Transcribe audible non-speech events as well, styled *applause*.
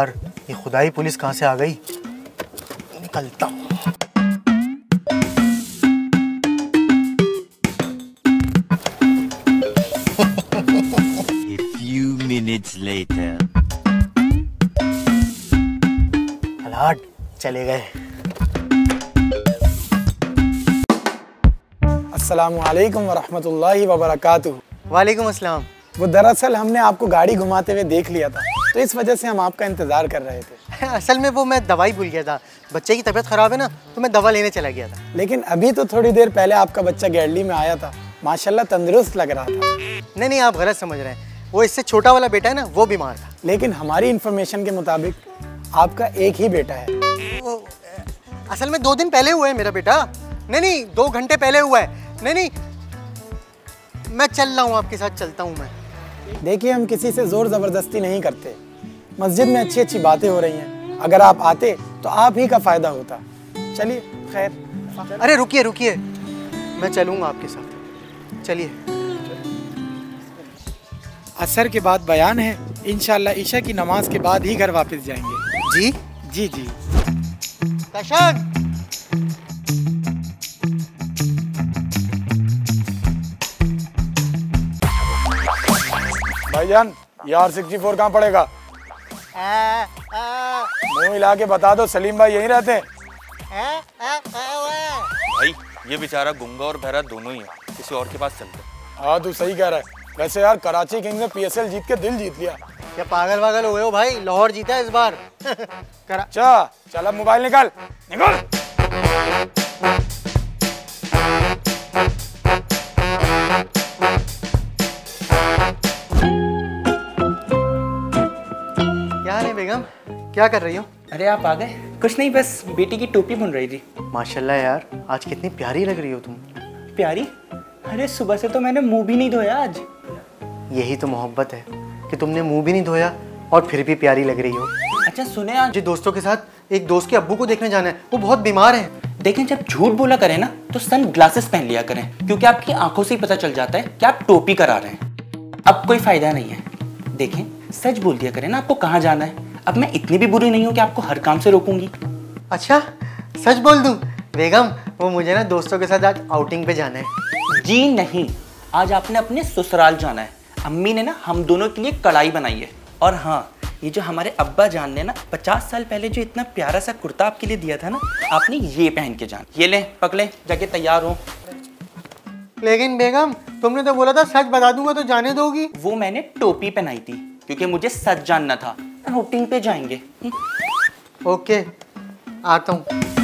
यार ये खुदाई पुलिस कहाँ से आ गई? निकलता हूँ। A few minutes later. अलाट चले गए। असलकम वरहमतुल्लाहि वबरकातुहू। वालेकुम अस्सलाम। वो दरअसल हमने आपको गाड़ी घुमाते हुए देख लिया था। तो इस वजह से हम आपका इंतज़ार कर रहे थे। *laughs* असल में वो मैं दवाई भूल गया था। बच्चे की तबीयत ख़राब है ना तो मैं दवा लेने चला गया था। लेकिन अभी तो थोड़ी देर पहले आपका बच्चा गैडली में आया था। माशाल्लाह तंदुरुस्त लग रहा था। नहीं नहीं आप गलत समझ रहे हैं। वो इससे छोटा वाला बेटा है ना वो बीमार था। लेकिन हमारी इंफॉर्मेशन के मुताबिक आपका एक ही बेटा है। वो, असल में दो दिन पहले हुआ है मेरा बेटा। नहीं नहीं दो घंटे पहले हुआ है। नहीं नहीं मैं चल रहा हूँ आपके साथ चलता हूँ मैं। देखिए हम किसी से ज़ोर ज़बरदस्ती नहीं करते। मस्जिद में अच्छी अच्छी बातें हो रही हैं। अगर आप आते तो आप ही का फ़ायदा होता। चलिए खैर। अरे रुकिए रुकिए। मैं चलूँगा आपके साथ। चलिए। असर के बाद बयान है इंशाल्लाह ईशा की नमाज़ के बाद ही घर वापस जाएँगे। जी? जी जी। कशन भाईजान यार सिक्सटी फोर कहाँ पड़ेगा? मुँह हिला के बता दो सलीम भाई यहीं रहते हैं। भाई ये बेचारा गुंगा और बहरा दोनों ही है किसी और के पास चलते हैं। हाँ तू सही कह रहा है। वैसे यार कराची किंग्स ने पीएसएल जीत के दिल जीत लिया। क्या पागल वागल हो गए हो भाई? लाहौर जीता है इस बार। *laughs* करा अच्छा चल अब मोबाइल निकाल। निकाल। क्या है बेगम? क्या कर रही हो? अरे आप आ गए। कुछ नहीं बस बेटी की टोपी बुन रही थी। माशाल्लाह यार आज कितनी प्यारी लग रही हो तुम। प्यारी? अरे सुबह से तो मैंने मुँह भी नहीं धोया आज। यही तो मोहब्बत है कि तुमने मुँह भी नहीं धोया और फिर भी प्यारी लग रही हो। अच्छा सुने आज जी दोस्तों के साथ एक दोस्त के अब्बू को देखने जाना है। वो बहुत बीमार है। देखें जब झूठ बोला करें ना तो सन ग्लासेस पहन लिया करें क्योंकि आपकी आँखों से ही पता चल जाता है कि आप टोपी करा रहे हैं। अब कोई फ़ायदा नहीं है। देखें। सच बोल दिया करें ना आपको कहाँ जाना है? अब मैं इतनी भी बुरी नहीं हूँ कि आपको हर काम से रोकूँगी। अच्छा सच बोल दूँ? बेगम वो मुझे ना दोस्तों के साथ आज आउटिंग पे जाना है। जी नहीं आज आपने अपने ससुराल जाना है। अम्मी ने ना हम दोनों के लिए कढ़ाई बनाई है। और हाँ ये जो हमारे अब्बा जान ने ना पचास साल पहले जो इतना प्यारा सा कुर्ता आपके लिए दिया था ना आपने ये पहन के जान। ये ले पकड़े जाके तैयार हो। लेकिन बेगम तुमने तो बोला था सच बता दूँगा तो जाने दोगी। वो मैंने टोपी पहनाई थी। क्योंकि मुझे सच जानना था आउटिंग पे जाएँगे। ओके आता हूँ